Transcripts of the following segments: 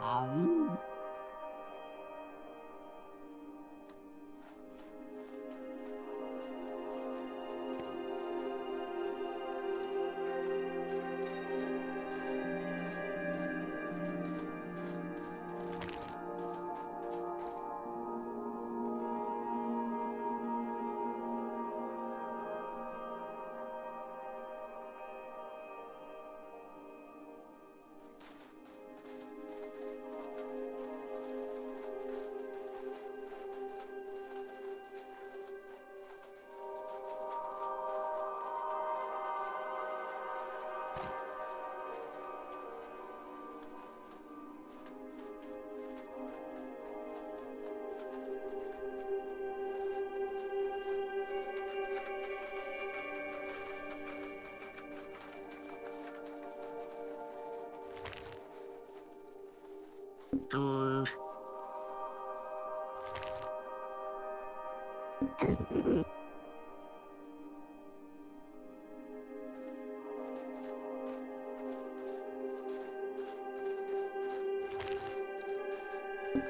Um.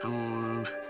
Um.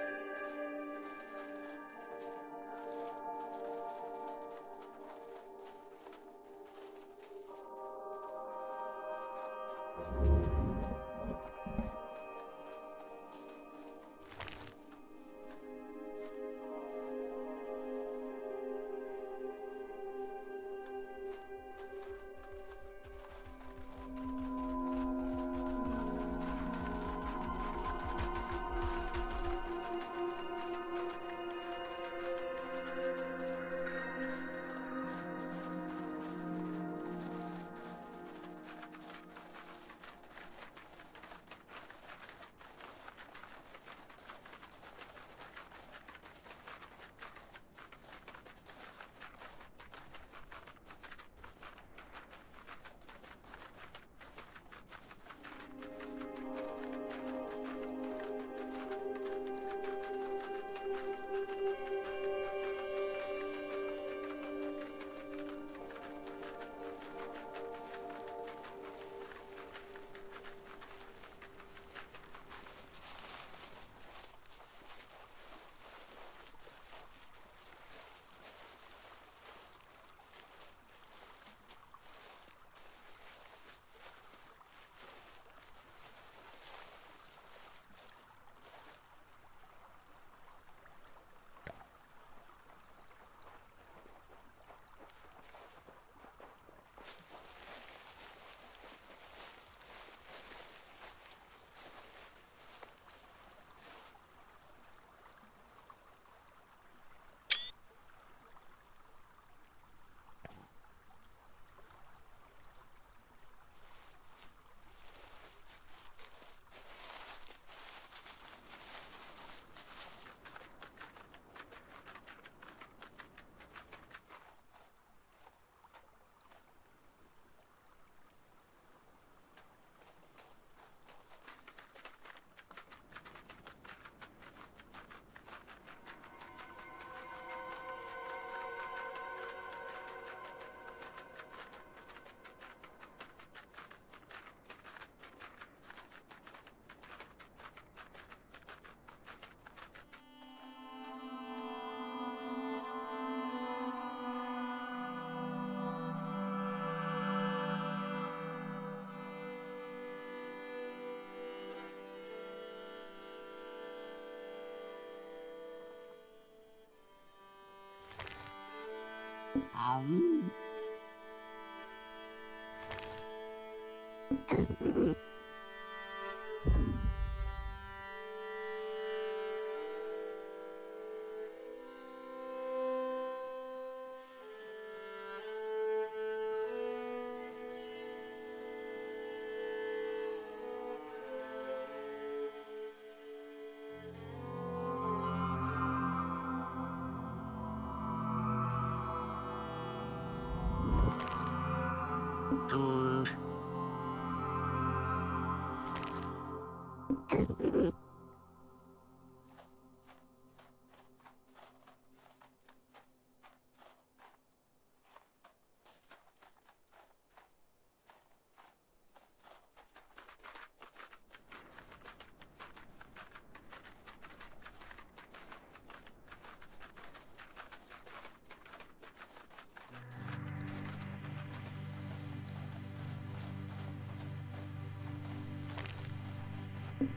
Um.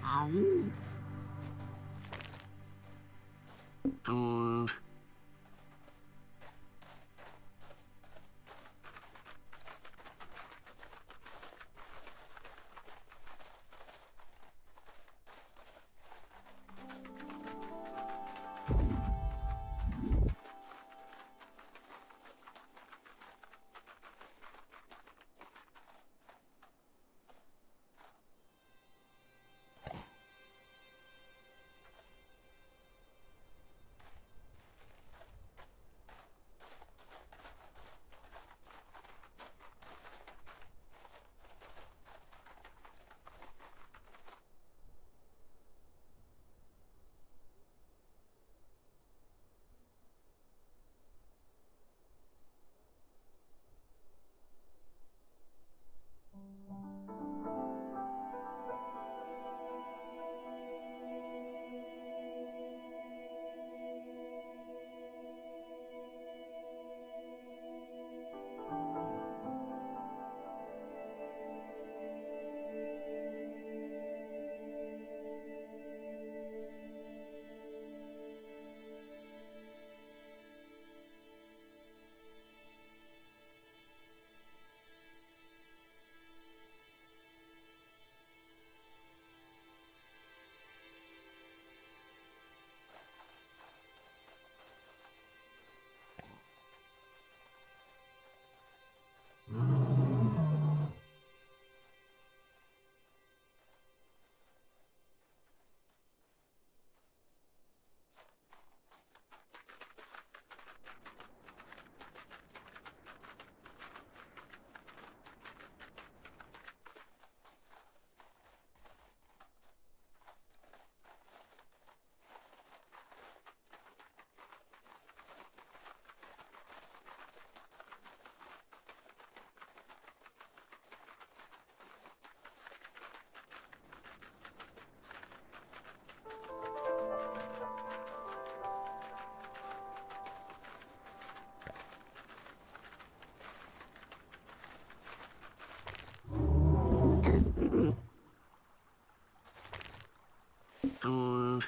Um. Um. Um.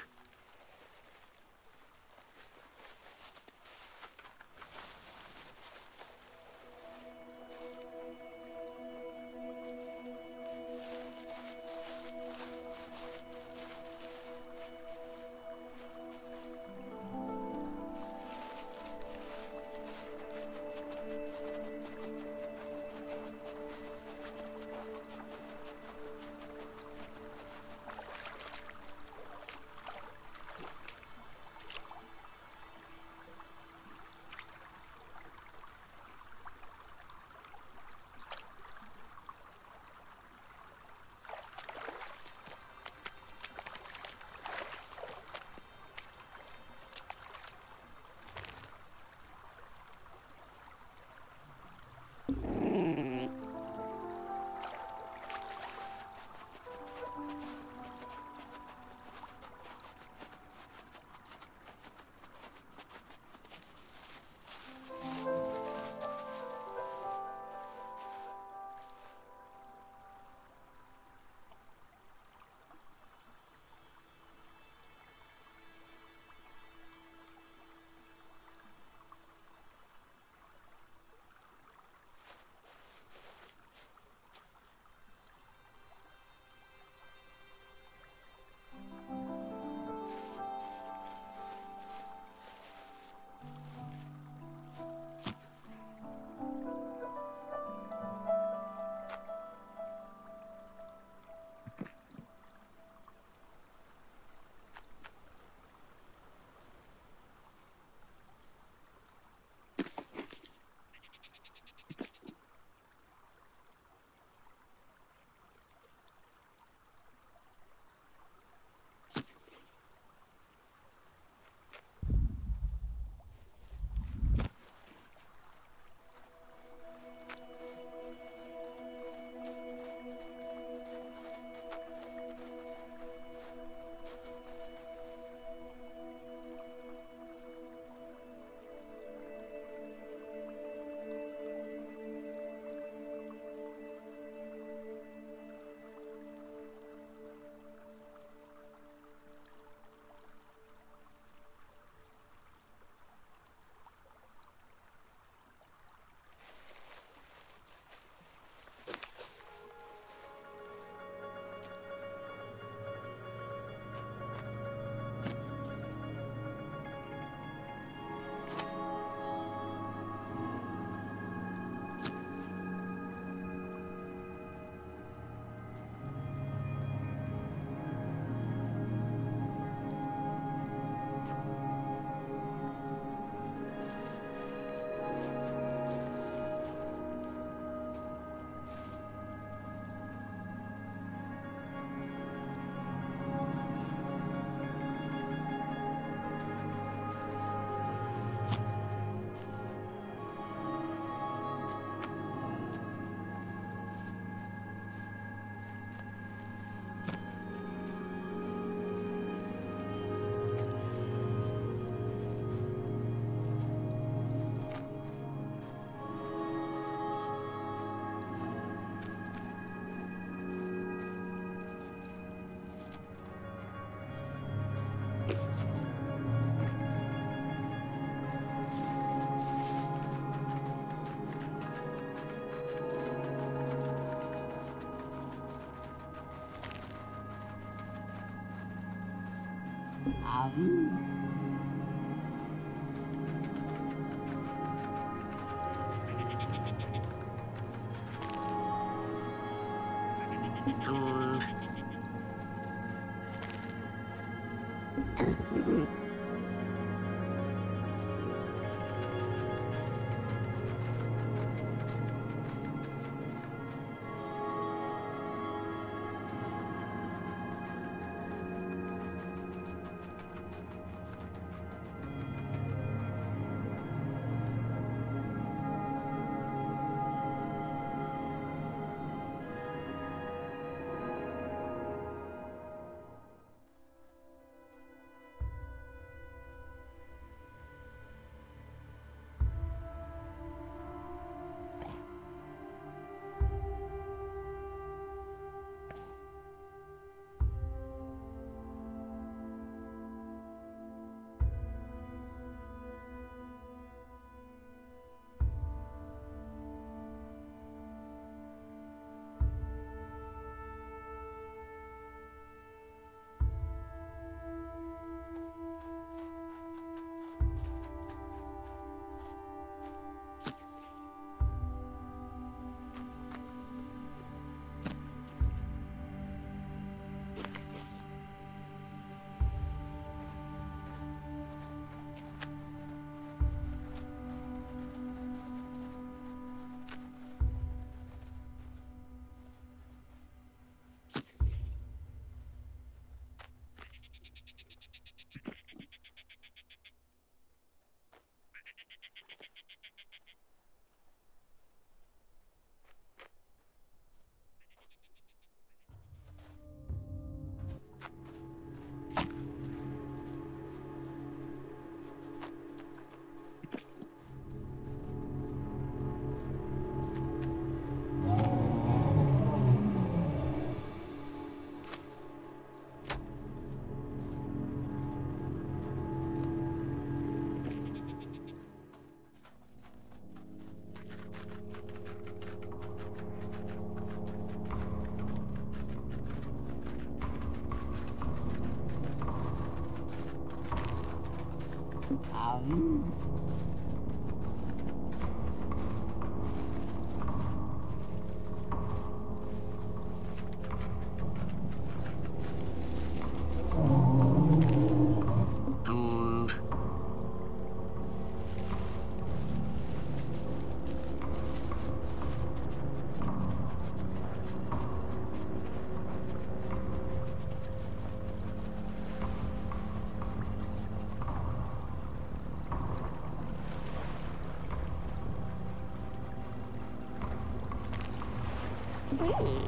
同。啊 Ooh.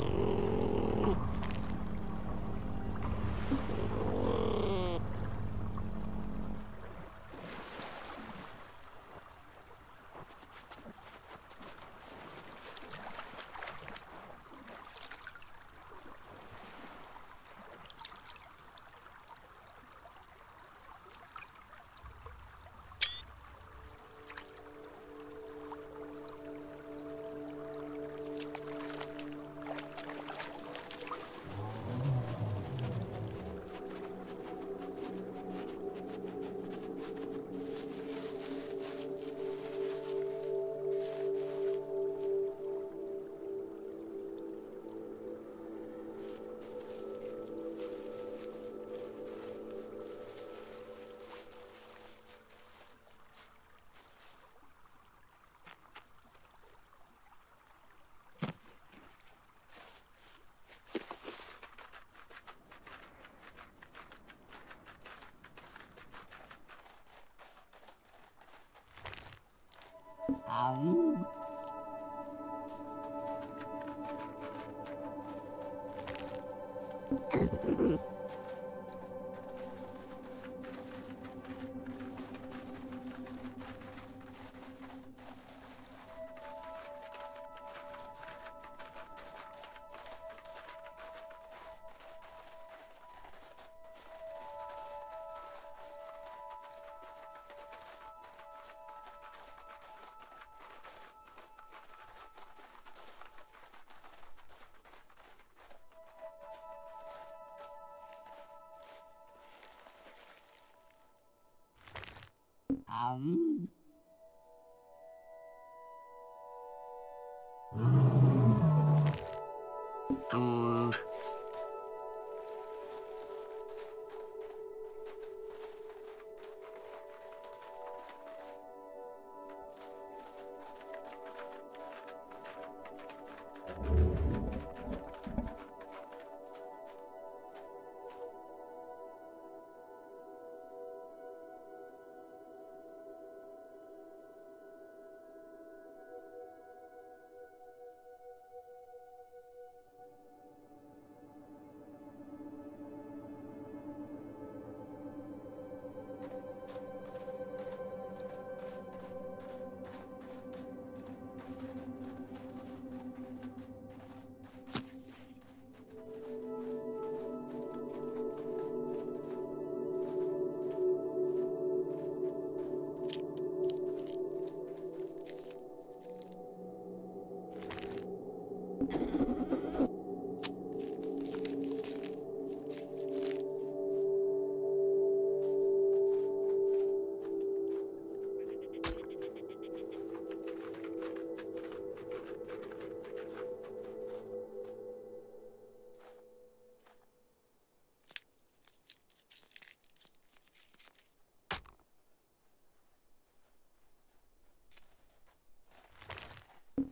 王。Um.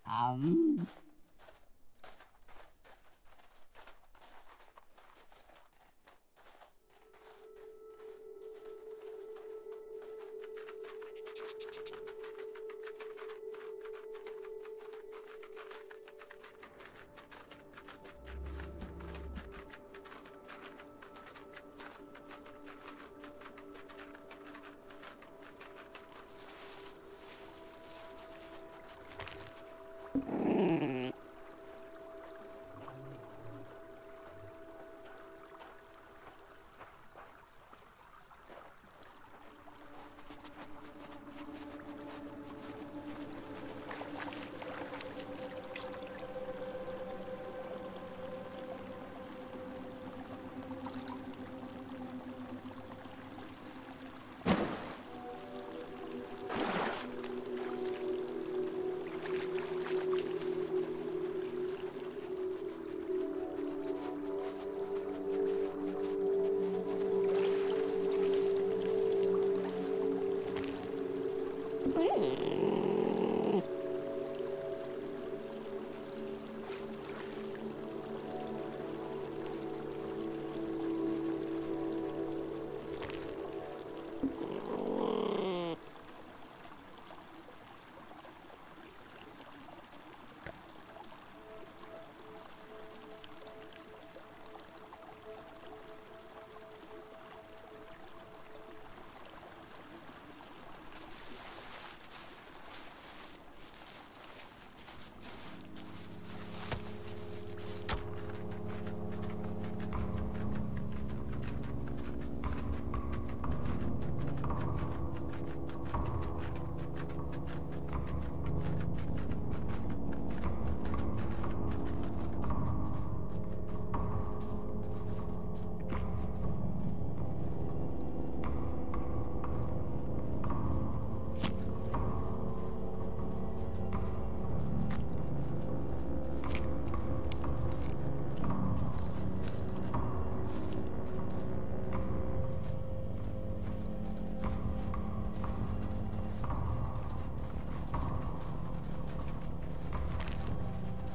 Um.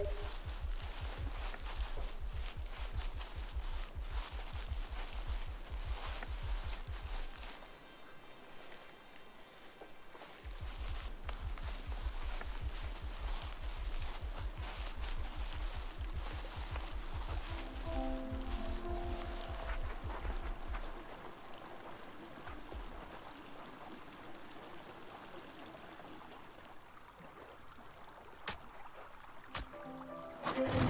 you Thank you.